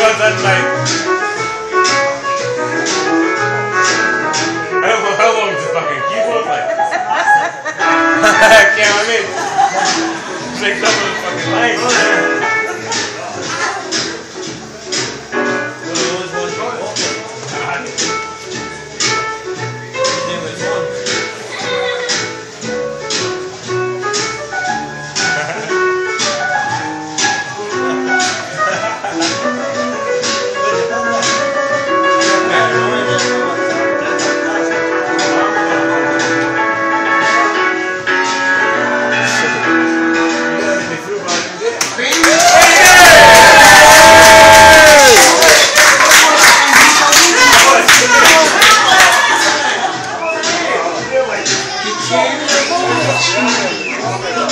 like. I don't know how long is the fucking keyboard like. Can't I mean? Take the fucking lines. すごい。